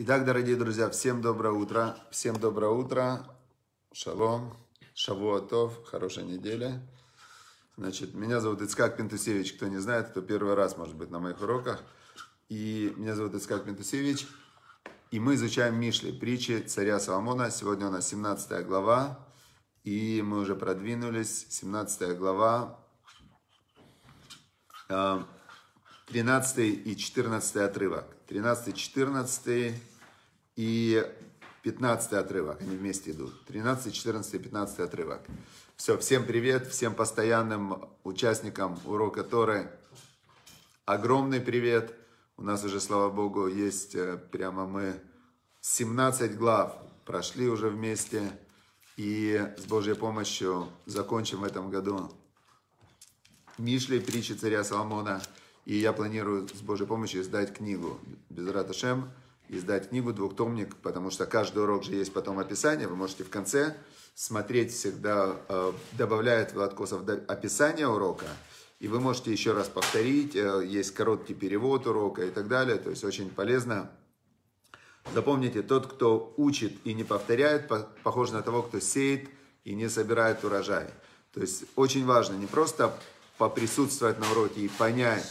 Итак, дорогие друзья, всем доброе утро. Всем доброе утро. Шалом. Шавуатов. Хорошей недели. Значит, меня зовут Ицкак Пентусевич. Кто не знает, кто первый раз, может быть, на моих уроках. И меня зовут Ицкак Пентусевич. И мы изучаем Мишли, притчи царя Соломона. Сегодня у нас 17 глава. И мы уже продвинулись. 17 глава. 13 и 14 отрывок. 13, 14 и 15 отрывок. Они вместе идут. 13, 14 и 15 отрывок. Все, всем привет, всем постоянным участникам урока Торы. Огромный привет. У нас уже, слава Богу, есть э, прямо мы 17 глав прошли уже вместе. И с Божьей помощью закончим в этом году Мишли, притчи царя Соломона. И я планирую с Божьей помощью издать книгу без Раташем, издать книгу, двухтомник, потому что каждый урок же есть потом описание. Вы можете в конце смотреть всегда, э, добавляет Влад Косов описание урока, и вы можете еще раз повторить, э, есть короткий перевод урока и так далее, то есть очень полезно. Запомните, тот, кто учит и не повторяет, похож на того, кто сеет и не собирает урожай. То есть очень важно не просто поприсутствовать на уроке и понять,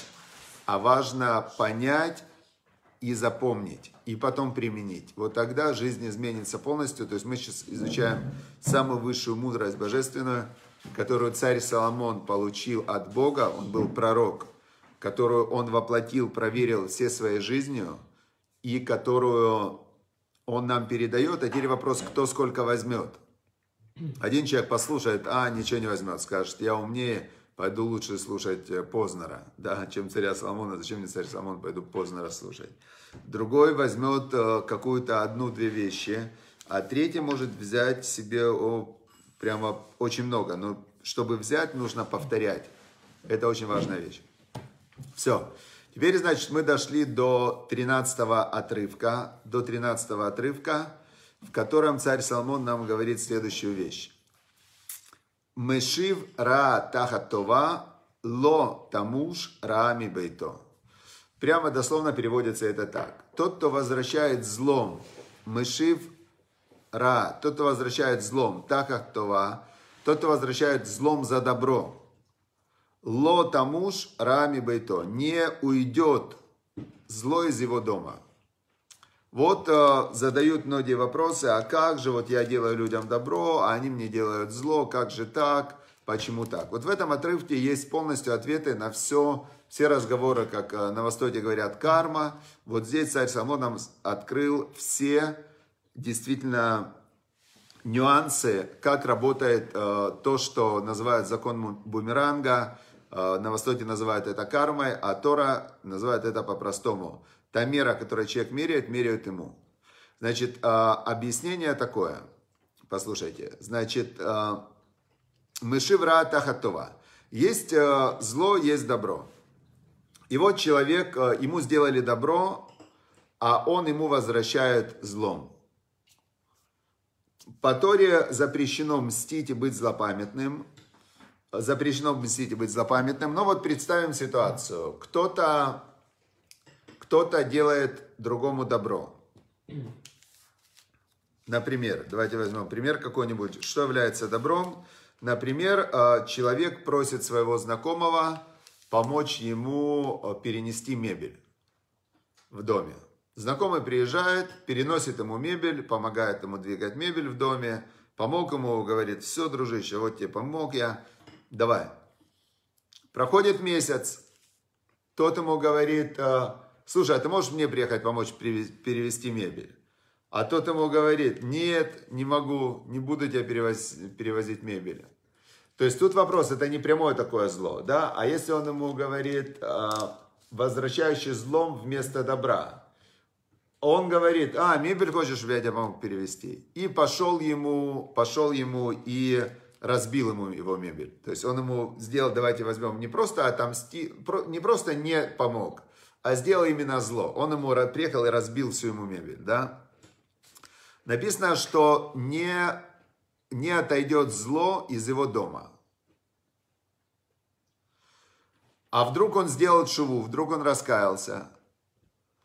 а важно понять и запомнить, и потом применить. Вот тогда жизнь изменится полностью. То есть мы сейчас изучаем самую высшую мудрость божественную, которую царь Соломон получил от Бога. Он был пророк, которую он воплотил, проверил все своей жизнью, и которую он нам передает. А теперь вопрос, кто сколько возьмет. Один человек послушает, а, ничего не возьмет, скажет, я умнее, пойду лучше слушать э, Познера, да, чем царя Соломона. Зачем мне царь Соломон, пойду Познера слушать. Другой возьмет э, какую-то одну-две вещи, а третий может взять себе о, прямо очень много. Но чтобы взять, нужно повторять. Это очень важная вещь. Все. Теперь, значит, мы дошли до 13 отрывка, до 13 отрывка, в котором царь Соломон нам говорит следующую вещь. Мешив ра тахатова ло тамуш раами бейто. Прямо дословно переводится это так. Тот, кто возвращает злом, мышив ра, тот, кто возвращает злом, тахатова, тот, кто возвращает злом за добро. Ло тамуш рами бейто. Не уйдет зло из его дома. Вот э, задают многие вопросы, а как же, вот я делаю людям добро, а они мне делают зло, как же так, почему так? Вот в этом отрывке есть полностью ответы на все, все разговоры, как э, на Востоке говорят, карма. Вот здесь царь Соломон нам открыл все действительно нюансы, как работает э, то, что называют закон бумеранга, э, на Востоке называют это кармой, а Тора называет это по-простому – Та мера, которую человек меряет, меряют ему. Значит, а, объяснение такое. Послушайте. Значит, а, мышивра тахатова. Есть а, зло, есть добро. И вот человек, ему сделали добро, а он ему возвращает злом. По Торе запрещено мстить и быть злопамятным. Запрещено мстить и быть злопамятным. Но вот представим ситуацию. Кто-то кто-то делает другому добро. Например, давайте возьмем пример какой-нибудь. Что является добром? Например, э, человек просит своего знакомого помочь ему э, перенести мебель в доме. Знакомый приезжает, переносит ему мебель, помогает ему двигать мебель в доме, помог ему, говорит, все, дружище, вот тебе помог я, давай. Проходит месяц, тот ему говорит, э, слушай, а ты можешь мне приехать помочь перевести мебель? А тот ему говорит, нет, не могу, не буду тебя перевозить, перевозить мебель. То есть тут вопрос, это не прямое такое зло, да? А если он ему говорит, а, возвращающий злом вместо добра, он говорит, а, мебель хочешь, я тебя помог перевести? И пошел ему, пошел ему и разбил ему его мебель. То есть он ему сделал, давайте возьмем, не просто отомсти, не просто не помог, а сделал именно зло. Он ему приехал и разбил всю ему мебель, да? Написано, что не, не отойдет зло из его дома. А вдруг он сделал шуву, вдруг он раскаялся.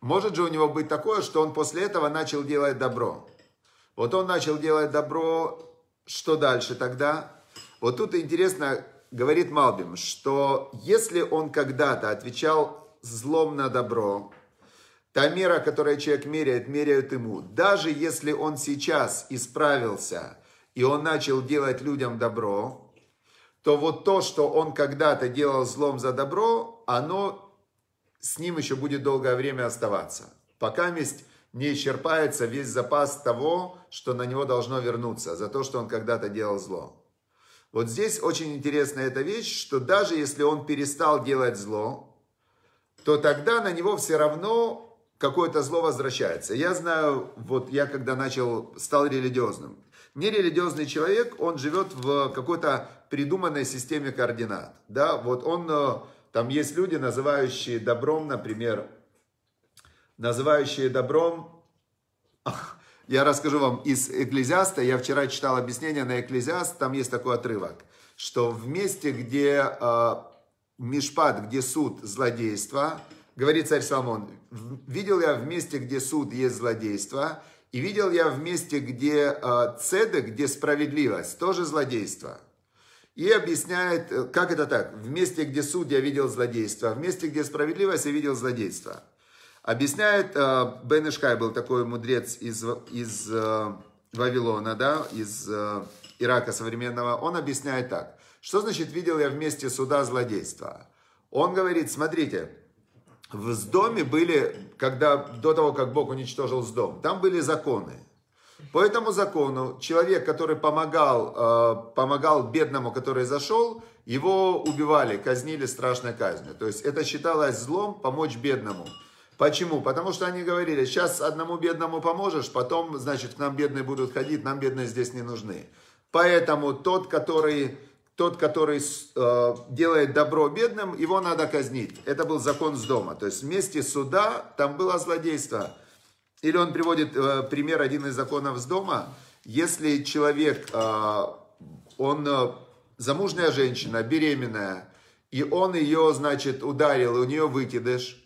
может же у него быть такое, что он после этого начал делать добро. Вот он начал делать добро, что дальше тогда? Вот тут интересно, говорит Малбим, что если он когда-то отвечал злом на добро, та мера, которую человек меряет, меряют ему. Даже если он сейчас исправился, и он начал делать людям добро, то вот то, что он когда-то делал злом за добро, оно с ним еще будет долгое время оставаться. Пока месть не исчерпается весь запас того, что на него должно вернуться, за то, что он когда-то делал зло. Вот здесь очень интересная эта вещь, что даже если он перестал делать зло, то тогда на него все равно какое-то зло возвращается. Я знаю, вот я когда начал, стал религиозным. Нерелигиозный человек, он живет в какой-то придуманной системе координат. Да, вот он, э, там есть люди, называющие добром, например, называющие добром, я расскажу вам из Экклезиаста, я вчера читал объяснение на Экклезиаст, там есть такой отрывок, что в месте, где э, Мишпат, где суд злодейства, говорит царь Соломон, видел я в месте, где суд есть злодейство, и видел я в месте, где э, цедек, где справедливость, тоже злодейство. И объясняет, э, как это так, в месте, где суд я видел злодейство, а в месте, где справедливость я видел злодейство. Объясняет э, Бен Ишхай, был такой мудрец из, из э, Вавилона, да, из э, Ирака современного, он объясняет так. Что значит видел я вместе суда злодейства? Он говорит, смотрите, в доме были, когда, до того, как Бог уничтожил дом, там были законы. По этому закону человек, который помогал, э, помогал бедному, который зашел, его убивали, казнили страшной казнью. То есть это считалось злом помочь бедному. Почему? Потому что они говорили, сейчас одному бедному поможешь, потом, значит, к нам бедные будут ходить, нам бедные здесь не нужны. Поэтому тот, который тот, который э, делает добро бедным, его надо казнить. Это был закон с дома. То есть вместе суда там было злодейство. Или он приводит э, пример, один из законов с дома. Если человек, э, он э, замужняя женщина, беременная, и он ее, значит, ударил, и у нее выкидыш,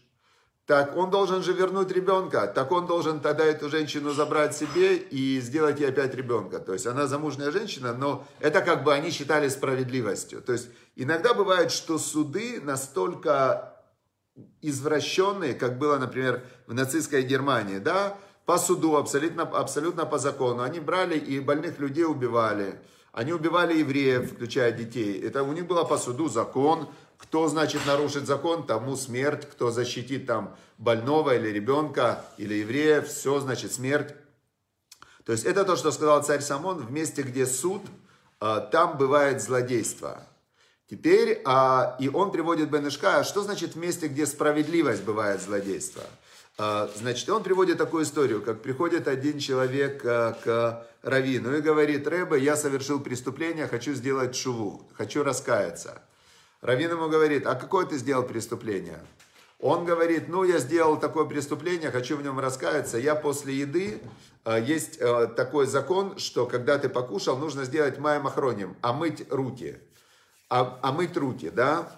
так он должен же вернуть ребенка, так он должен тогда эту женщину забрать себе и сделать ей опять ребенка. То есть она замужняя женщина, но это как бы они считали справедливостью. То есть иногда бывает, что суды настолько извращенные, как было, например, в нацистской Германии, да, по суду, абсолютно, абсолютно по закону. Они брали и больных людей убивали. Они убивали евреев, включая детей. Это у них было по суду закон, кто, значит, нарушит закон, тому смерть. Кто защитит там больного или ребенка, или еврея, все, значит, смерть. То есть это то, что сказал царь Самон, в месте, где суд, а, там бывает злодейство. Теперь, а, и он приводит Бенешка, что значит в месте, где справедливость бывает злодейство? А, значит, он приводит такую историю, как приходит один человек к Равину и говорит, Рэбе, я совершил преступление, хочу сделать шуву, хочу раскаяться. Равин ему говорит, а какое ты сделал преступление? Он говорит, ну я сделал такое преступление, хочу в нем раскаяться. Я после еды, э, есть э, такой закон, что когда ты покушал, нужно сделать маем охроним, омыть руки. А, омыть руки, да?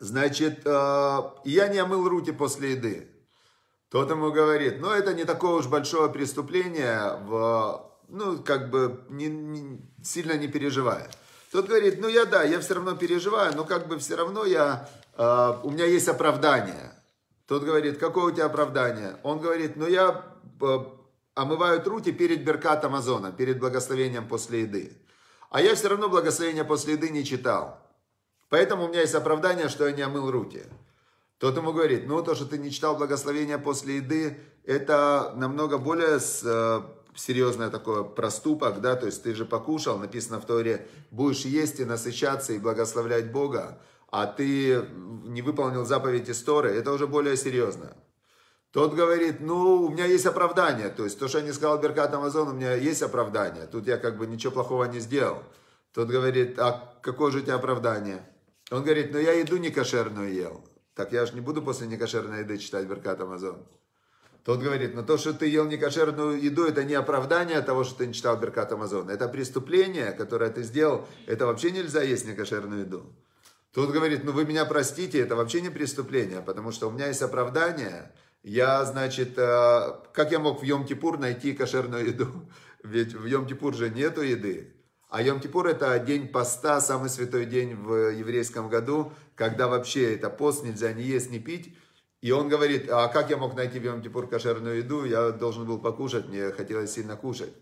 Значит, э, я не омыл руки после еды. Тот ему говорит, ну это не такое уж большое преступление, в, ну как бы не, не, сильно не переживая. Тот говорит, ну я да, я все равно переживаю, но как бы все равно я, э, у меня есть оправдание. Тот говорит, какое у тебя оправдание? Он говорит, ну я э, омываю руки перед Беркат Амазона, перед благословением после еды. А я все равно благословения после еды не читал. Поэтому у меня есть оправдание, что я не омыл руки. Тот ему говорит, ну то, что ты не читал благословения после еды, это намного более э, серьезное такое проступок, да, то есть ты же покушал, написано в Торе, будешь есть и насыщаться и благословлять Бога, а ты не выполнил заповедь из Торы, это уже более серьезно. Тот говорит, ну, у меня есть оправдание, то есть то, что я не сказал Беркат Амазон, у меня есть оправдание, тут я как бы ничего плохого не сделал. Тот говорит, а какое же у тебя оправдание? Он говорит, ну я еду некошерную ел. Так я же не буду после некошерной еды читать Беркат Амазон. Тот говорит, но то, что ты ел некошерную еду, это не оправдание того, что ты не читал Беркат Амазон. Это преступление, которое ты сделал. Это вообще нельзя есть некошерную еду. Тот говорит, ну вы меня простите, это вообще не преступление, потому что у меня есть оправдание. Я, значит, э, как я мог в Йом-Кипур найти кошерную еду? Ведь в Йом-Кипур же нету еды. А Йом-Кипур это день поста, самый святой день в еврейском году, когда вообще это пост, нельзя ни есть, ни пить. И он говорит, а как я мог найти в Йом-Кипур кошерную еду? Я должен был покушать, мне хотелось сильно кушать.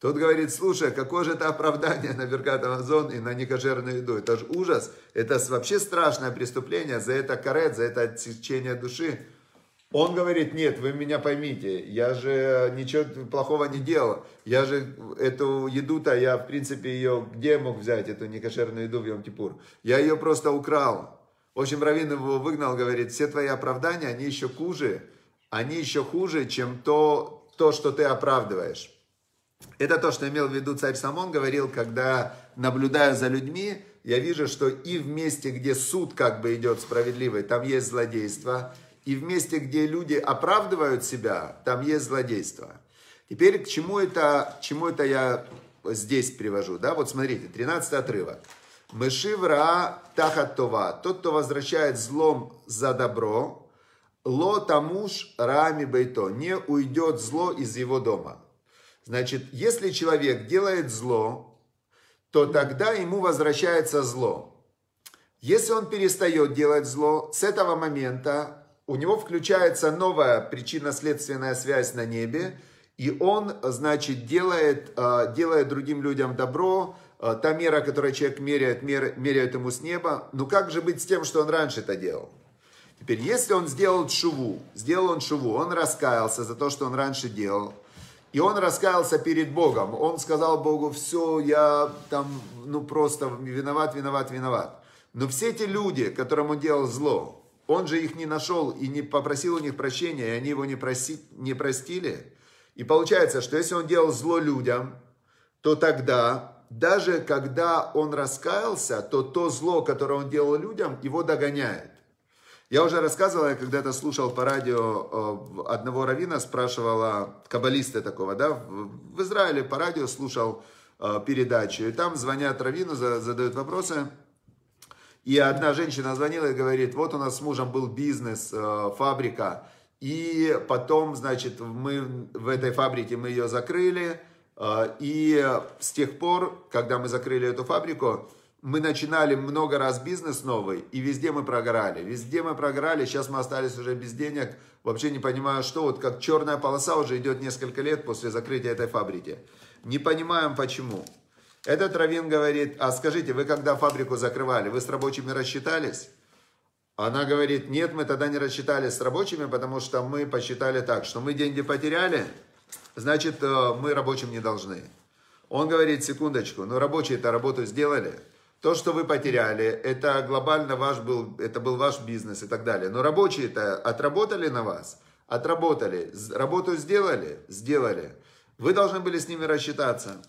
Тот говорит, слушай, какое же это оправдание на Беркат Амазон и на некошерную еду? Это же ужас, это вообще страшное преступление, за это карет, за это отсечение души. Он говорит, нет, вы меня поймите, я же ничего плохого не делал. Я же эту еду-то, я в принципе ее, где мог взять, эту некошерную еду в Йом-Кипур? Я ее просто украл. В общем, Равин его выгнал, говорит, все твои оправдания, они еще хуже, они еще хуже, чем то, то что ты оправдываешь. Это то, что имел в виду царь Самон, говорил, когда наблюдая за людьми, я вижу, что и в месте, где суд как бы идет справедливый, там есть злодейство – и в месте, где люди оправдывают себя, там есть злодейство. Теперь к чему это, к чему это я здесь привожу? Да? Вот смотрите, 13 отрывок. Мышивра тахатова, тот, кто возвращает злом за добро, ло тамуш рами бейто, не уйдет зло из его дома. Значит, если человек делает зло, то тогда ему возвращается зло. Если он перестает делать зло, с этого момента у него включается новая причинно-следственная связь на небе, и он, значит, делает, э, делает другим людям добро, э, та мера, которую человек меряет, меряет ему с неба. Ну как же быть с тем, что он раньше это делал? Теперь, если он сделал шуву, сделал он шуву, он раскаялся за то, что он раньше делал, и он раскаялся перед Богом. Он сказал Богу, все, я там, ну просто виноват, виноват, виноват. Но все эти люди, которым он делал зло, он же их не нашел и не попросил у них прощения, и они его не, проси, не простили. И получается, что если он делал зло людям, то тогда, даже когда он раскаялся, то то зло, которое он делал людям, его догоняет. Я уже рассказывал, я когда-то слушал по радио э, одного равина, спрашивала, каббалиста такого, да, в Израиле по радио слушал э, передачу, и там звонят равину, задают вопросы, и одна женщина звонила и говорит, вот у нас с мужем был бизнес, э, фабрика, и потом, значит, мы в этой фабрике мы ее закрыли, э, и с тех пор, когда мы закрыли эту фабрику, мы начинали много раз бизнес новый, и везде мы прогорали. Везде мы прогорали, сейчас мы остались уже без денег, вообще не понимаю, что. Вот как черная полоса уже идет несколько лет после закрытия этой фабрики. Не понимаем почему. Этот Равин говорит, а скажите, вы когда фабрику закрывали, вы с рабочими рассчитались? Она говорит, нет, мы тогда не рассчитались с рабочими, потому что мы посчитали так, что мы деньги потеряли, значит, э, мы рабочим не должны. Он говорит, секундочку, но рабочие-то работу сделали. То, что вы потеряли, это глобально ваш был, это был ваш бизнес и так далее. Но рабочие-то отработали на вас? Отработали. Работу сделали? Сделали. Вы должны были с ними рассчитаться.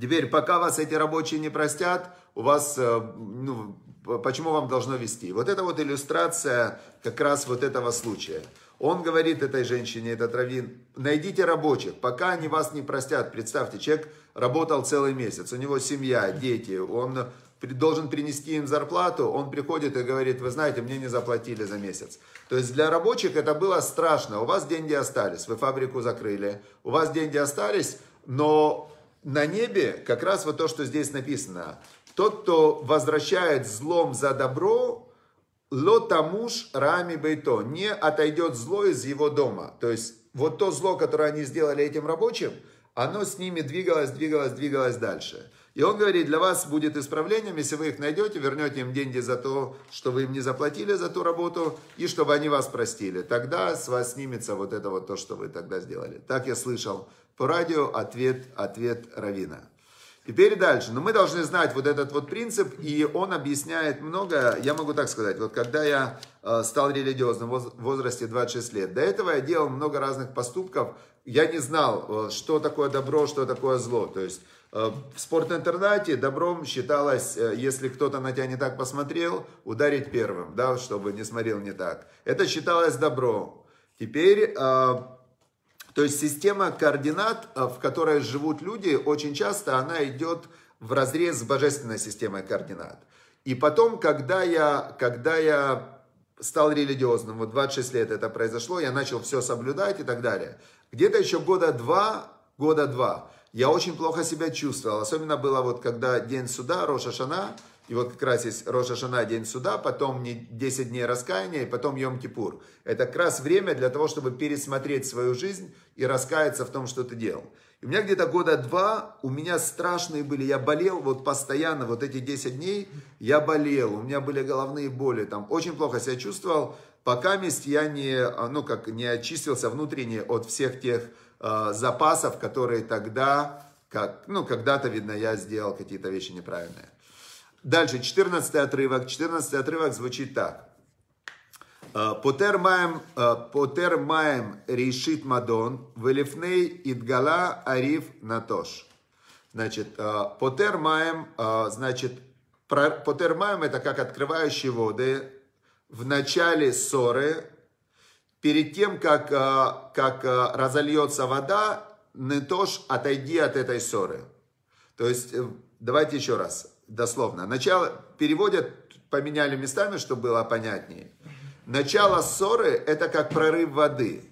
Теперь, пока вас эти рабочие не простят, у вас, э, ну, почему вам должно вести? Вот это вот иллюстрация как раз вот этого случая. Он говорит этой женщине, этот раввин, найдите рабочих, пока они вас не простят. Представьте, человек работал целый месяц, у него семья, дети, он должен принести им зарплату, он приходит и говорит, вы знаете, мне не заплатили за месяц. То есть для рабочих это было страшно. У вас деньги остались, вы фабрику закрыли, у вас деньги остались, но на небе как раз вот то, что здесь написано. Тот, кто возвращает злом за добро, лотамуш рами бейто, не отойдет зло из его дома. То есть вот то зло, которое они сделали этим рабочим, оно с ними двигалось, двигалось, двигалось дальше. И он говорит, для вас будет исправлением, если вы их найдете, вернете им деньги за то, что вы им не заплатили за ту работу, и чтобы они вас простили. Тогда с вас снимется вот это вот то, что вы тогда сделали. Так я слышал по радио ответ, ответ Равина. Теперь дальше. Но мы должны знать вот этот вот принцип, и он объясняет много. Я могу так сказать, вот когда я э, стал религиозным в возрасте 26 лет, до этого я делал много разных поступков, я не знал, э, что такое добро, что такое зло. То есть э, в спортинтернате добром считалось, если кто-то на тебя не так посмотрел, ударить первым, да, чтобы не смотрел не так. Это считалось добро. Теперь то есть система координат, э, в которой живут люди, очень часто она идет в разрез с божественной системой координат. И потом, когда я, когда я стал религиозным, вот 26 лет это произошло, я начал все соблюдать и так далее. Где-то еще года два, года два, я очень плохо себя чувствовал. Особенно было вот когда день суда, Роша Шана, и вот как раз есть Роша Шана, день суда, потом 10 дней раскаяния, и потом Йом Кипур. Это как раз время для того, чтобы пересмотреть свою жизнь и раскаяться в том, что ты делал. И у меня где-то года два, у меня страшные были, я болел вот постоянно, вот эти 10 дней я болел, у меня были головные боли, там очень плохо себя чувствовал, пока месть я не, ну как, не очистился внутренне от всех тех э, запасов, которые тогда, как, ну когда-то, видно, я сделал какие-то вещи неправильные. Дальше, 14 отрывок, 14 отрывок звучит так. Потер маем, потер маем решит мадон, велифней идгала ариф натош. Значит, потер маем, значит, потер маем это как открывающие воды в начале ссоры, перед тем, как, как разольется вода, нетош, отойди от этой ссоры. То есть, э, давайте еще раз, дословно. Начало переводят, поменяли местами, чтобы было понятнее. Начало ссоры – это как прорыв воды.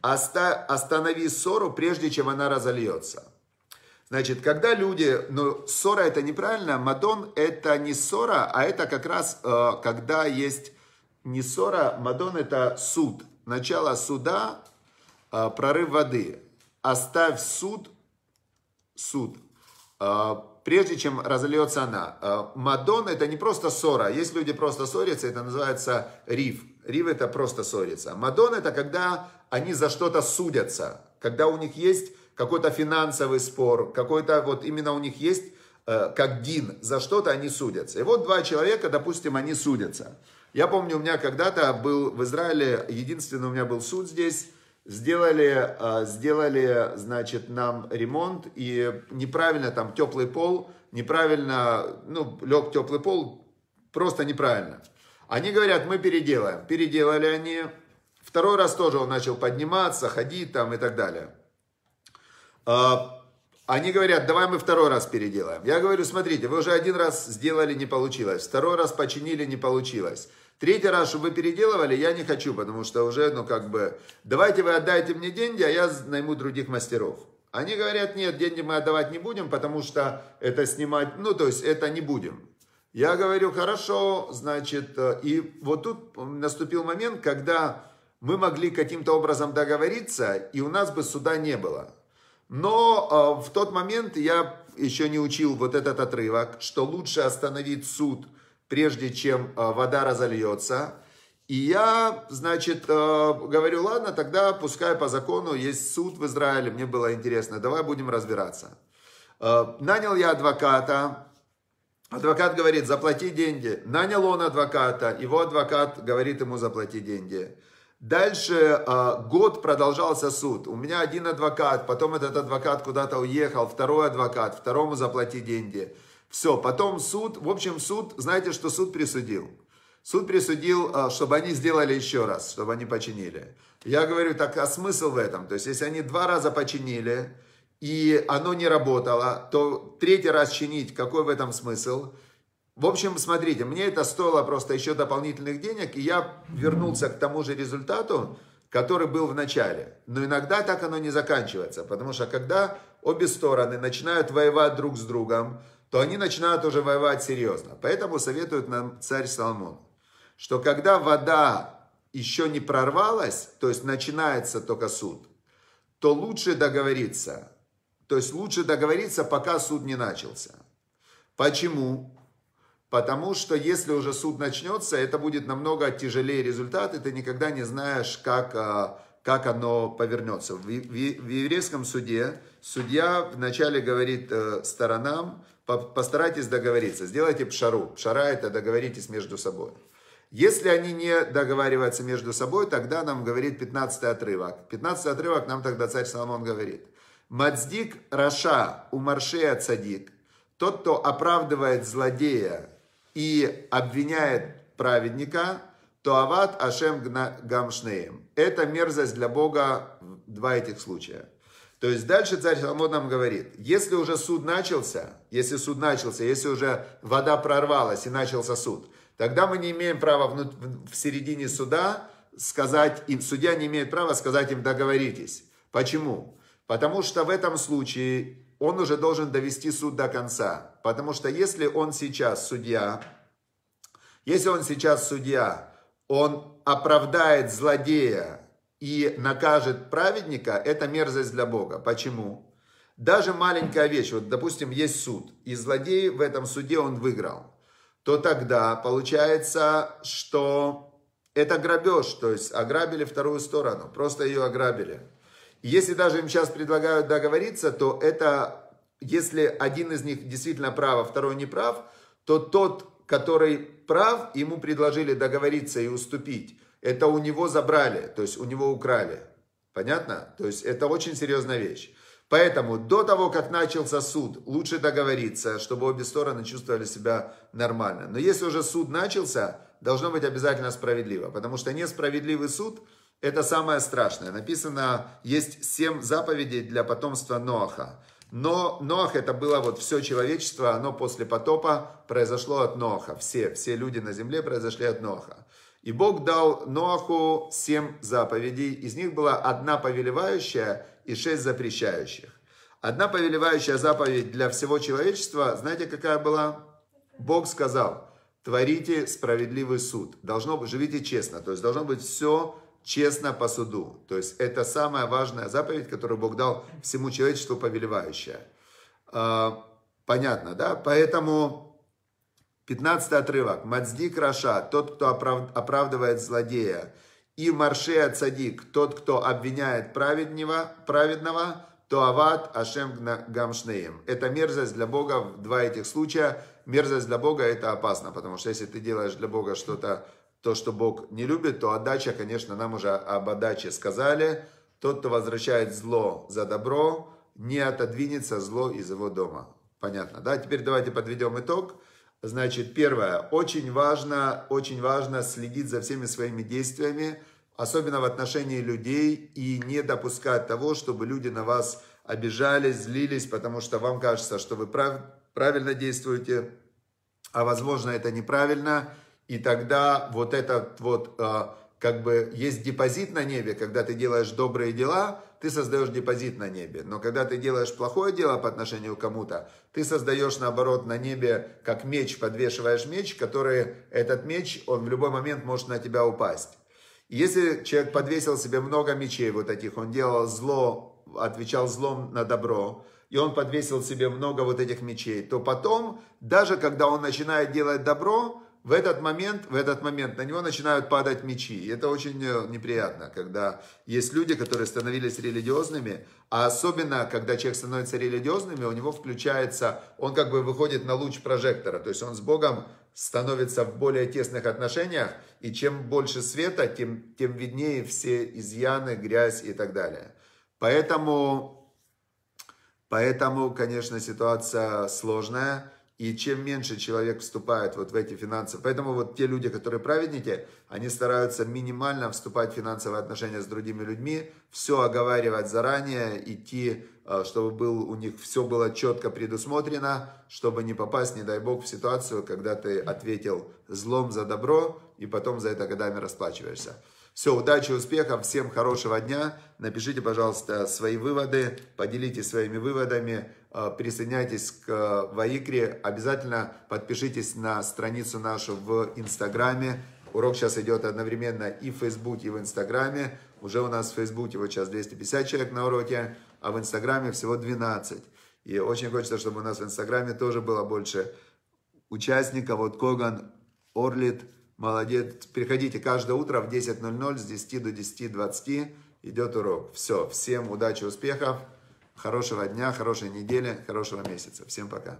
Оста, останови ссору, прежде чем она разольется. Значит, когда люди, ну, ссора это неправильно, мадон это не ссора, а это как раз, э, когда есть не ссора, мадон это суд. Начало суда, э, прорыв воды. Оставь суд, суд, э, прежде чем разольется она. Э, Мадон это не просто ссора. Есть люди просто ссорятся, это называется риф. Риф это просто ссориться. Мадон это когда они за что-то судятся. Когда у них есть какой-то финансовый спор, какой-то вот именно у них есть э, как дин, за что-то они судятся. И вот два человека, допустим, они судятся. Я помню, у меня когда-то был в Израиле, единственный у меня был суд здесь, сделали, а, сделали, значит, нам ремонт, и неправильно там теплый пол, неправильно, ну, лег теплый пол, просто неправильно. Они говорят, мы переделаем. Переделали они. Второй раз тоже он начал подниматься, ходить там и так далее. А, они говорят, давай мы второй раз переделаем. Я говорю, смотрите, вы уже один раз сделали, не получилось. Второй раз починили, не получилось. Третий раз, чтобы вы переделывали, я не хочу, потому что уже, ну, как бы, давайте вы отдайте мне деньги, а я найму других мастеров. Они говорят, нет, деньги мы отдавать не будем, потому что это снимать, ну, то есть это не будем. Я говорю, хорошо, значит, э, и вот тут наступил момент, когда мы могли каким-то образом договориться, и у нас бы суда не было. Но э, в тот момент я еще не учил вот этот отрывок, что лучше остановить суд – прежде чем э, вода разольется. И я, значит, э, говорю, ладно, тогда пускай по закону есть суд в Израиле, мне было интересно, давай будем разбираться. Э, нанял я адвоката, адвокат говорит, заплати деньги. Нанял он адвоката, его адвокат говорит ему, заплати деньги. Дальше год продолжался суд. У меня один адвокат, потом этот адвокат куда-то уехал, второй адвокат, второму заплати деньги. Все, потом суд, в общем, суд, знаете, что суд присудил? Суд присудил, а, чтобы они сделали еще раз, чтобы они починили. Я говорю, так а смысл в этом? То есть, если они два раза починили, и оно не работало, то третий раз чинить, какой в этом смысл? В общем, смотрите, мне это стоило просто еще дополнительных денег, и я вернулся к тому же результату, который был в начале. Но иногда так оно не заканчивается, потому что когда обе стороны начинают воевать друг с другом, то они начинают уже воевать серьезно. Поэтому советует нам царь Соломон, что когда вода еще не прорвалась, то есть начинается только суд, то лучше договориться. То есть лучше договориться, пока суд не начался. Почему? Потому что если уже суд начнется, это будет намного тяжелее результат, и ты никогда не знаешь, как, а, как оно повернется. В, в, в еврейском суде судья вначале говорит э, сторонам, постарайтесь договориться, сделайте пшару. Пшара это договоритесь между собой. Если они не договариваются между собой, тогда нам говорит 15 отрывок. 15 отрывок нам тогда царь Соломон говорит. Мацдик Раша у Маршея Цадик, тот, кто оправдывает злодея и обвиняет праведника, то ават Ашем Гамшнеем. Это мерзость для Бога в два этих случая. То есть дальше царь Соломон нам говорит, если уже суд начался, если суд начался, если уже вода прорвалась и начался суд, тогда мы не имеем права в середине суда сказать им, судья не имеет права сказать им договоритесь. Почему? Потому что в этом случае он уже должен довести суд до конца. Потому что если он сейчас судья, если он сейчас судья, он оправдает злодея и накажет праведника, это мерзость для Бога. Почему? Даже маленькая вещь, вот допустим, есть суд, и злодей в этом суде он выиграл, то тогда получается, что это грабеж, то есть ограбили вторую сторону, просто ее ограбили. Если даже им сейчас предлагают договориться, то это, если один из них действительно прав, а второй не прав, то тот, который прав, ему предложили договориться и уступить. Это у него забрали, то есть у него украли. Понятно? То есть это очень серьезная вещь. Поэтому до того, как начался суд, лучше договориться, чтобы обе стороны чувствовали себя нормально. Но если уже суд начался, должно быть обязательно справедливо. Потому что несправедливый суд – это самое страшное. Написано, есть семь заповедей для потомства Ноаха. Но Ноах это было вот все человечество, оно после потопа произошло от Ноаха. Все, все люди на земле произошли от Ноаха. И Бог дал Ноаху семь заповедей. Из них была одна повелевающая и шесть запрещающих. Одна повелевающая заповедь для всего человечества, знаете, какая была? Бог сказал, творите справедливый суд. Должно быть, живите честно. То есть должно быть все честно по суду. То есть это самая важная заповедь, которую Бог дал всему человечеству повелевающая. А, понятно, да? Поэтому 15 отрывок. Мацдик Раша, тот, кто оправдывает злодея. И Маршея Цадик, тот, кто обвиняет праведного, праведного то ават ашем гамшнеем. Это мерзость для Бога в два этих случая. Мерзость для Бога это опасно, потому что если ты делаешь для Бога что-то то, что Бог не любит, то отдача, конечно, нам уже об отдаче сказали. Тот, кто возвращает зло за добро, не отодвинется зло из его дома. Понятно, да? Теперь давайте подведем итог. Значит, первое, очень важно, очень важно следить за всеми своими действиями, особенно в отношении людей, и не допускать того, чтобы люди на вас обижались, злились, потому что вам кажется, что вы прав, правильно действуете, а возможно это неправильно, и тогда вот этот вот, а, как бы, есть депозит на небе, когда ты делаешь добрые дела, ты создаешь депозит на небе. Но когда ты делаешь плохое дело по отношению к кому-то, ты создаешь, наоборот, на небе, как меч, подвешиваешь меч, который, этот меч, он в любой момент может на тебя упасть. если человек подвесил себе много мечей вот таких, он делал зло, отвечал злом на добро, и он подвесил себе много вот этих мечей, то потом, даже когда он начинает делать добро, в этот момент, в этот момент на него начинают падать мечи. И это очень э, неприятно, когда есть люди, которые становились религиозными, а особенно, когда человек становится религиозными, у него включается, он как бы выходит на луч прожектора, то есть он с Богом становится в более тесных отношениях, и чем больше света, тем, тем виднее все изъяны, грязь и так далее. Поэтому, поэтому, конечно, ситуация сложная. И чем меньше человек вступает вот в эти финансы, поэтому вот те люди, которые праведники, они стараются минимально вступать в финансовые отношения с другими людьми, все оговаривать заранее, идти, э, чтобы был, у них все было четко предусмотрено, чтобы не попасть, не дай бог, в ситуацию, когда ты ответил злом за добро, и потом за это годами расплачиваешься. Все, удачи, успехов, всем хорошего дня. Напишите, пожалуйста, свои выводы, поделитесь своими выводами, э, присоединяйтесь к э, Ваикре. Обязательно подпишитесь на страницу нашу в Инстаграме. Урок сейчас идет одновременно и в Фейсбуке, и в Инстаграме. Уже у нас в Фейсбуке вот сейчас 250 человек на уроке, а в Инстаграме всего 12. И очень хочется, чтобы у нас в Инстаграме тоже было больше участников. Вот Коган, Орлит, Молодец. Приходите каждое утро в 10.00 с 10 до 10.20 идет урок. Все. Всем удачи, успехов, хорошего дня, хорошей недели, хорошего месяца. Всем пока.